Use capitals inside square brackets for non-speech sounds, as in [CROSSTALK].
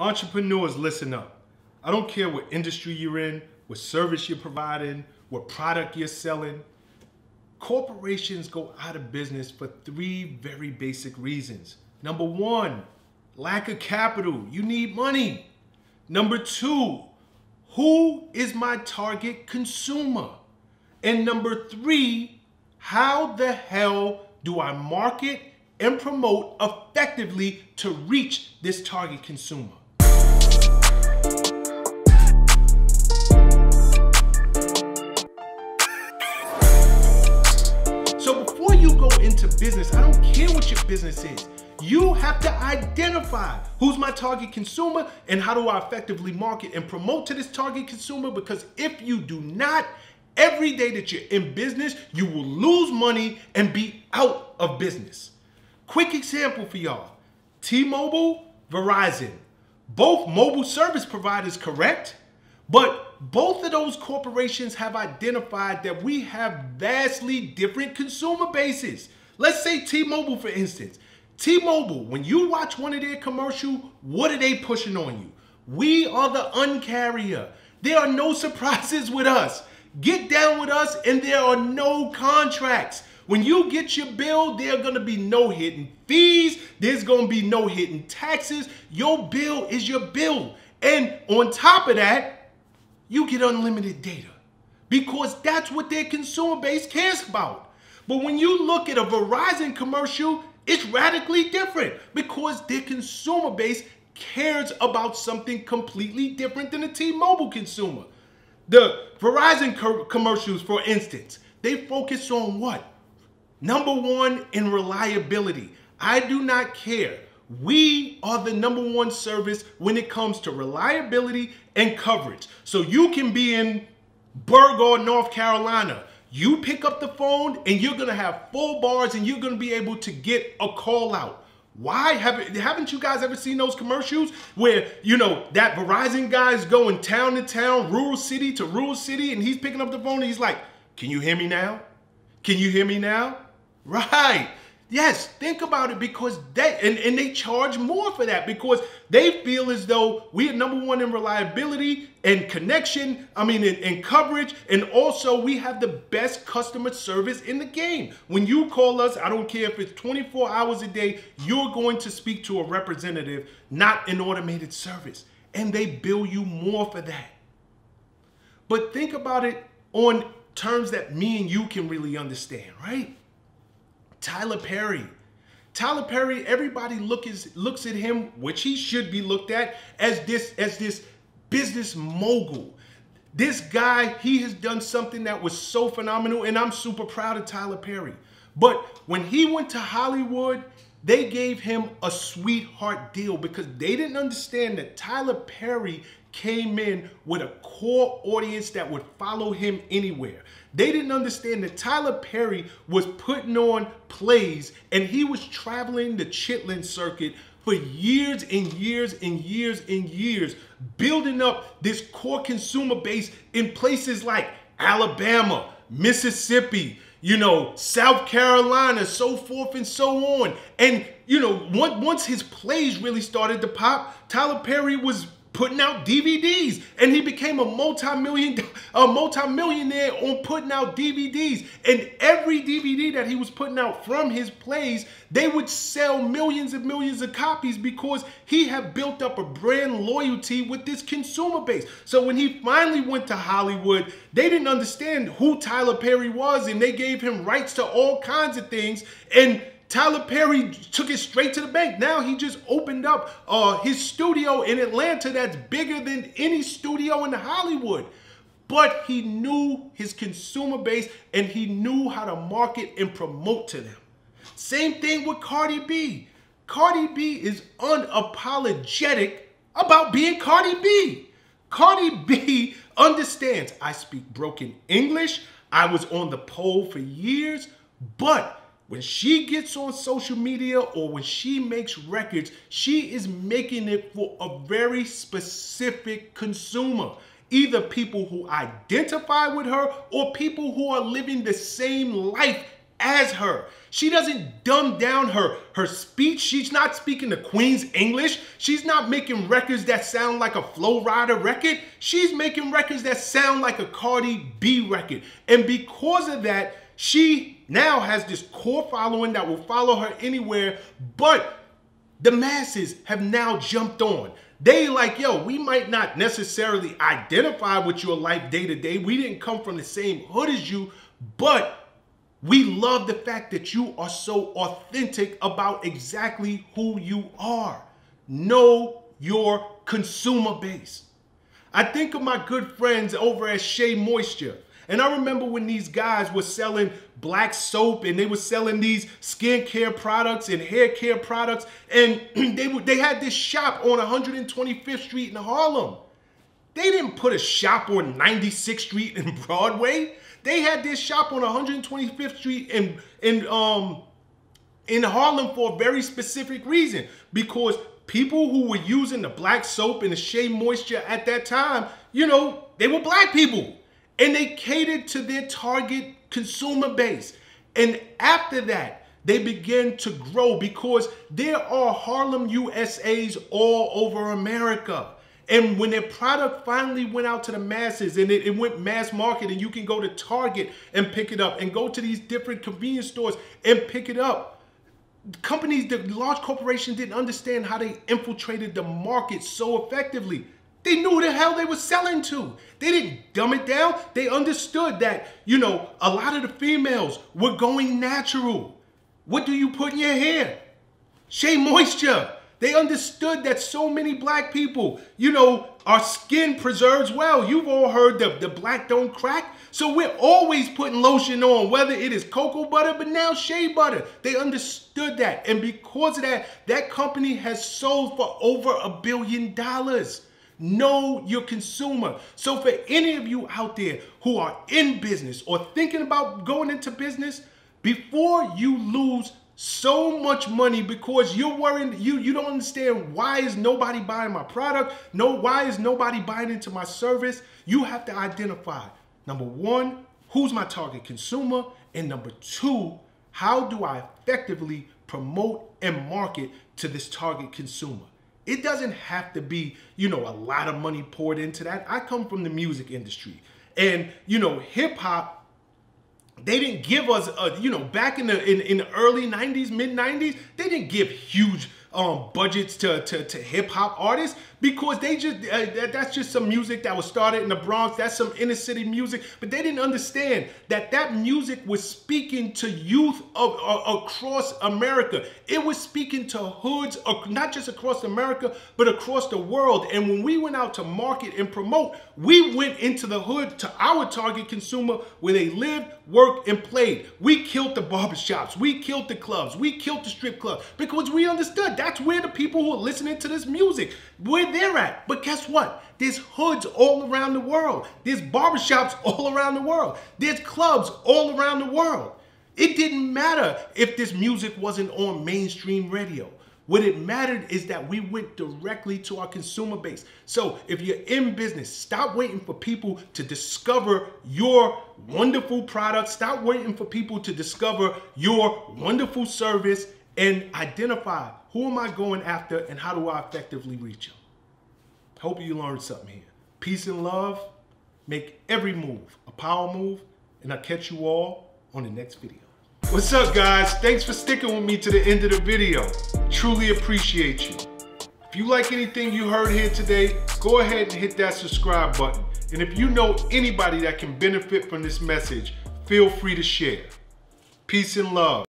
Entrepreneurs, listen up. I don't care what industry you're in, what service you're providing, what product you're selling. Corporations go out of business for three very basic reasons. Number one, lack of capital. You need money. Number two, who is my target consumer? And number three, how the hell do I market and promote effectively to reach this target consumer? Business, I don't care what your business is. You have to identify who's my target consumer and how do I effectively market and promote to this target consumer because if you do not, every day that you're in business, you will lose money and be out of business. Quick example for y'all. T-Mobile, Verizon. Both mobile service providers, correct? But both of those corporations have identified that we have vastly different consumer bases. Let's say T-Mobile, for instance. T-Mobile, when you watch one of their commercials, what are they pushing on you? We are the uncarrier. There are no [LAUGHS] surprises with us. Get down with us and there are no contracts. When you get your bill, there are gonna be no hidden fees. There's gonna be no hidden taxes. Your bill is your bill. And on top of that, you get unlimited data because that's what their consumer base cares about. But when you look at a Verizon commercial, it's radically different because their consumer base cares about something completely different than a T-Mobile consumer. The Verizon co commercials, for instance, they focus on what? Number one, in reliability. I do not care we are the number one service when it comes to reliability and coverage. So you can be in Burgaw, North Carolina. You pick up the phone and you're gonna have full bars and you're gonna be able to get a call out. Why haven't haven't you guys ever seen those commercials where you know that Verizon guy is going town to town, rural city to rural city, and he's picking up the phone and he's like, "Can you hear me now? Can you hear me now?" [LAUGHS] Right. Yes, think about it because they and, and they charge more for that because they feel as though we are number one in reliability and connection, I mean in, in coverage, and also we have the best customer service in the game. When you call us, I don't care if it's 24 hours a day, you're going to speak to a representative, not an automated service. And they bill you more for that. But think about it on terms that me and you can really understand, right? Tyler Perry. Tyler Perry, everybody look is, looks at him, which he should be looked at, as this, as this business mogul. This guy, he has done something that was so phenomenal, and I'm super proud of Tyler Perry. But when he went to Hollywood, they gave him a sweetheart deal because they didn't understand that Tyler Perry came in with a core audience that would follow him anywhere. They didn't understand that Tyler Perry was putting on plays and he was traveling the Chitlin circuit for years and years and years and years, building up this core consumer base in places like Alabama, Mississippi, you know, South Carolina, so forth and so on. And, you know, once his plays really started to pop, Tyler Perry was putting out DVDs, and he became a multi-million, a multi-millionaire on putting out DVDs. And every DVD that he was putting out from his plays, they would sell millions and millions of copies because he had built up a brand loyalty with this consumer base. So when he finally went to Hollywood, they didn't understand who Tyler Perry was, and they gave him rights to all kinds of things. And Tyler Perry took it straight to the bank. Now he just opened up uh, his studio in Atlanta that's bigger than any studio in Hollywood. But he knew his consumer base and he knew how to market and promote to them. Same thing with Cardi B. Cardi B is unapologetic about being Cardi B. Cardi [LAUGHS] B understands I speak broken English. I was on the pole for years, but when she gets on social media or when she makes records, she is making it for a very specific consumer. Either people who identify with her or people who are living the same life as her. She doesn't dumb down her, her speech. She's not speaking the Queen's English. She's not making records that sound like a Flo Rida record. She's making records that sound like a Cardi B record. And because of that, she now has this core following that will follow her anywhere, but the masses have now jumped on. They like, yo, we might not necessarily identify with your life day to day. We didn't come from the same hood as you, but we love the fact that you are so authentic about exactly who you are. Know your consumer base. I think of my good friends over at Shea Moisture. And I remember when these guys were selling black soap and they were selling these skincare products and hair care products. And [CLEARS THROAT] they, they had this shop on 125th Street in Harlem. They didn't put a shop on 96th Street in [LAUGHS] Broadway. They had this shop on 125th Street in in um in Harlem for a very specific reason because people who were using the black soap and the Shea Moisture at that time, you know, they were black people and they catered to their target consumer base. And after that, they begin to grow because there are Harlem USAs all over America. And when their product finally went out to the masses and it, it, went mass market and you can go to Target and pick it up and go to these different convenience stores and pick it up. Companies, the large corporations didn't understand how they infiltrated the market so effectively. They knew who the hell they were selling to. They didn't dumb it down. They understood that, you know, a lot of the females were going natural. What do you put in your hair? Shea Moisture. They understood that so many black people, you know, our skin preserves well. You've all heard the, the black don't crack. So we're always putting lotion on, whether it is cocoa butter, but now shea butter. They understood that. And because of that, that company has sold for over a billion dollars. Know your consumer. So for any of you out there who are in business or thinking about going into business, before you lose so much money because you're worrying you you don't understand why is nobody buying my product no why is nobody buying into my service you have to identify number one who's my target consumer and number two how do i effectively promote and market to this target consumer it doesn't have to be you know a lot of money poured into that. I come from the music industry. And you know hip hop they didn't give us, a, you know, back in the in, in the early 90s, mid 90s, they didn't give huge um, budgets to, to, to hip hop artists because they just uh, that, that's just some music that was started in the Bronx. That's some inner city music, but they didn't understand that that music was speaking to youth of, across America. It was speaking to hoods, not just across America, but across the world. And when we went out to market and promote, we went into the hood to our target consumer where they lived, worked, and played. We killed the barbershops, we killed the clubs, we killed the strip clubs because we understood that's where the people who are listening to this music, where they're at. But guess what? There's hoods all around the world. There's barbershops [LAUGHS] all around the world. There's clubs all around the world. It didn't matter if this music wasn't on mainstream radio. What it mattered is that we went directly to our consumer base. So if you're in business, stop waiting for people to discover your wonderful product. Stop waiting for people to discover your wonderful service and identify who am I going after and how do I effectively reach them. Hope you learned something here. Peace and love. Make every move a power move. And I'll catch you all on the next video. What's up guys? Thanks for sticking with me to the end of the video. Truly appreciate you. If you like anything you heard here today, go ahead and hit that subscribe button. And if you know anybody that can benefit from this message, feel free to share. Peace and love.